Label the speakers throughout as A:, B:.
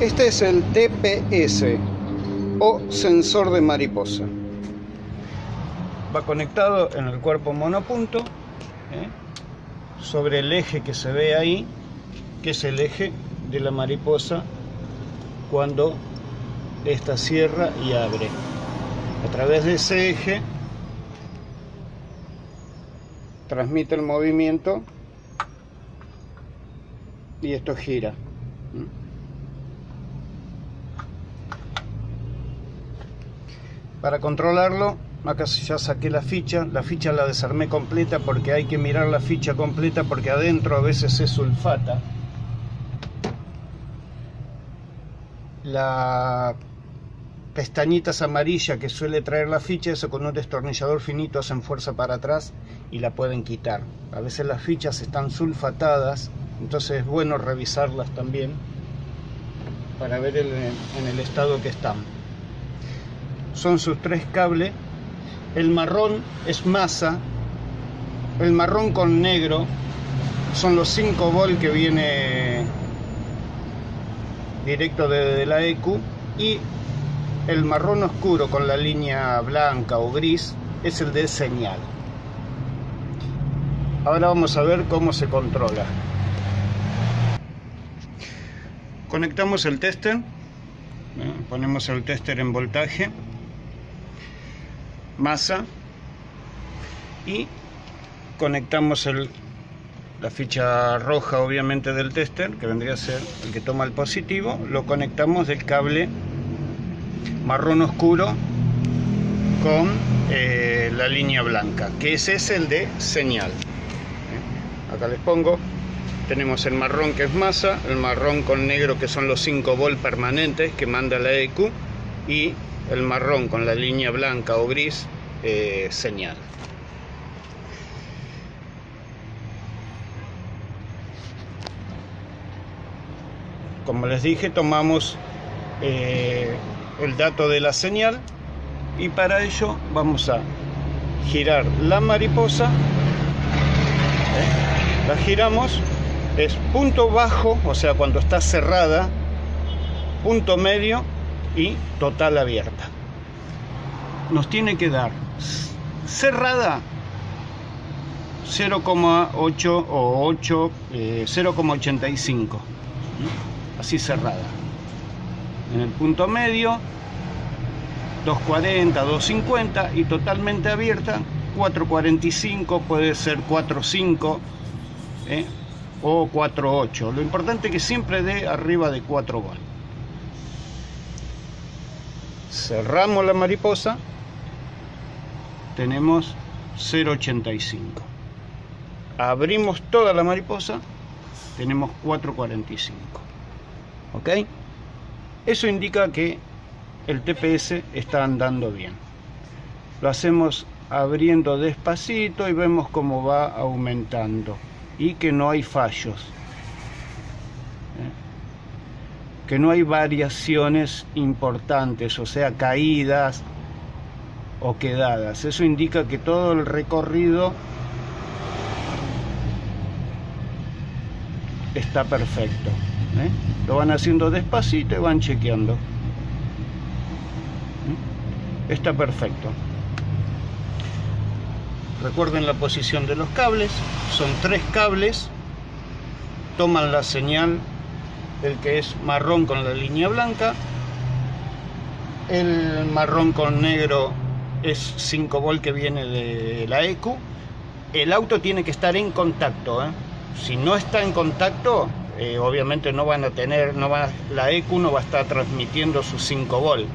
A: Este es el TPS o sensor de mariposa. Va conectado en el cuerpo monopunto ¿eh? sobre el eje que se ve ahí, que es el eje de la mariposa cuando esta cierra y abre. A través de ese eje transmite el movimiento y esto gira. Para controlarlo, acá ya saqué la ficha, la ficha la desarmé completa porque hay que mirar la ficha completa porque adentro a veces es sulfata. La pestañitas amarillas que suele traer la ficha, eso con un destornillador finito hacen fuerza para atrás y la pueden quitar. A veces las fichas están sulfatadas, entonces es bueno revisarlas también para ver en el estado que están son sus tres cables. El marrón es masa. El marrón con negro son los 5 volt que viene directo de, la EQ. Y el marrón oscuro con la línea blanca o gris es el de señal. Ahora vamos a ver cómo se controla. Conectamos el tester, ¿eh? ponemos el tester en voltaje masa y conectamos el, la ficha roja obviamente del tester que vendría a ser el que toma el positivo. Lo conectamos del cable marrón oscuro con eh, la línea blanca que ese es el de señal. ¿Eh? acá les pongo. Tenemos el marrón que es masa el marrón con negro que son los 5 volt permanentes que manda la EQ y el marrón con la línea blanca o gris eh, señal. Como les dije, tomamos eh, el dato de la señal y para ello vamos a girar la mariposa. ¿eh? La giramos, es punto bajo, o sea, cuando está cerrada, punto medio y total abierta. Nos tiene que dar cerrada 0,8 o 8, 0,85. Eh, Así cerrada. En el punto medio 240, 250 y totalmente abierta 445, puede ser 45 ¿eh? o 48. Lo importante es que siempre dé arriba de 4 volts cerramos la mariposa, tenemos 0,85. Abrimos toda la mariposa, tenemos 4,45. ¿Ok? Eso indica que el TPS está andando bien. Lo hacemos abriendo despacito y vemos cómo va aumentando y que no hay fallos que no hay variaciones importantes, o sea, caídas o quedadas. Eso indica que todo el recorrido está perfecto. ¿eh? Lo van haciendo despacito y van chequeando. ¿eh? Está perfecto. Recuerden la posición de los cables. Son tres cables. Toman la señal el que es marrón con la línea blanca, el marrón con negro es 5 volt que viene de la EQ, el auto tiene que estar en contacto, ¿eh? si no está en contacto, eh, obviamente no van a tener, no va la EQ no va a estar transmitiendo sus 5 volt,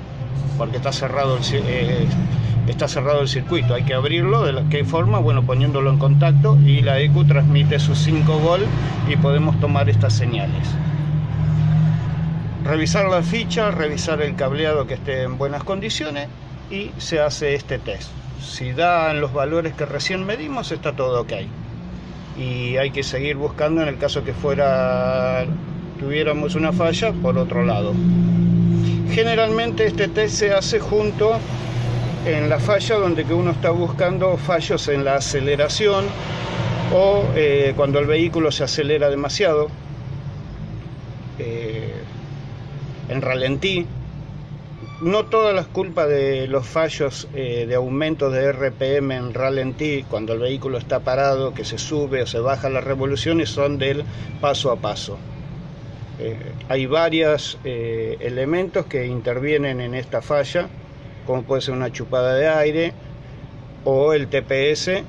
A: porque está cerrado el, eh, está cerrado el circuito, hay que abrirlo, ¿de qué forma? Bueno, poniéndolo en contacto y la EQ transmite sus 5 volt y podemos tomar estas señales revisar la ficha, revisar el cableado que esté en buenas condiciones y se hace este test. Si dan los valores que recién medimos, está todo ok. Y hay que seguir buscando en el caso que fuera tuviéramos una falla por otro lado. Generalmente este test se hace junto en la falla donde que uno está buscando fallos en la aceleración o eh, cuando el vehículo se acelera demasiado. Eh, en ralentí. No todas las culpas de los fallos eh, de aumento de RPM en ralentí, cuando el vehículo está parado, que se sube o se baja las revoluciones, son del paso a paso. Eh, hay varios eh, elementos que intervienen en esta falla, como puede ser una chupada de aire o el TPS,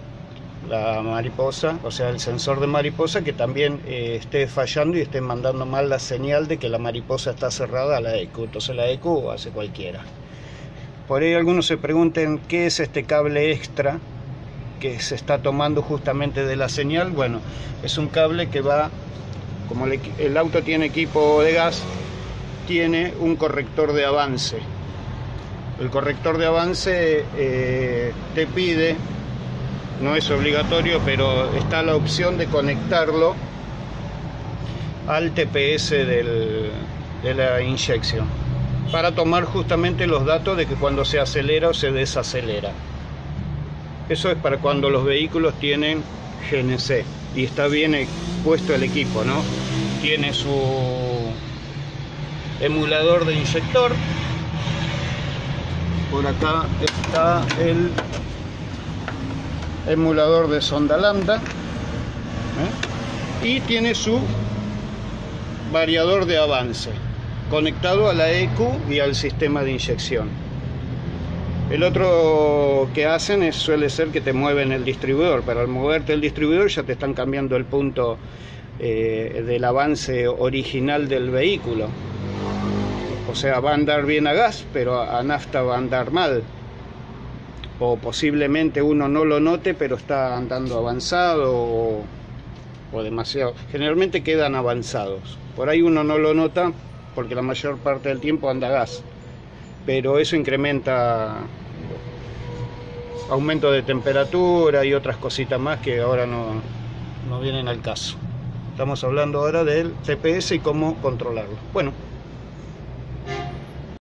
A: la mariposa, o sea, el sensor de mariposa que también eh, esté fallando y esté mandando mal la señal de que la mariposa está cerrada a la ECU. Entonces la ECU hace cualquiera. Por ahí algunos se pregunten qué es este cable extra que se está tomando justamente de la señal. Bueno, es un cable que va como el, auto tiene equipo de gas, tiene un corrector de avance. El corrector de avance eh, te pide, no es obligatorio, pero está la opción de conectarlo al TPS de la inyección para tomar justamente los datos de que cuando se acelera o se desacelera. Eso es para cuando los vehículos tienen GNC y está bien puesto el equipo, ¿no? Tiene su emulador de inyector. Por acá está el emulador de sonda lambda. ¿eh? Y tiene su variador de avance conectado a la EQ y al sistema de inyección. El otro que hacen es, suele ser que te mueven el distribuidor, pero al moverte el distribuidor ya te están cambiando el punto eh, del avance original del vehículo. O sea, va a andar bien a gas, pero a nafta va a andar mal. O posiblemente uno no lo note, pero está andando avanzado o, demasiado. Generalmente quedan avanzados. Por ahí uno no lo nota porque la mayor parte del tiempo anda gas pero eso incrementa aumento de temperatura y otras cositas más que ahora no, no vienen al caso. Estamos hablando ahora del TPS y cómo controlarlo. Bueno,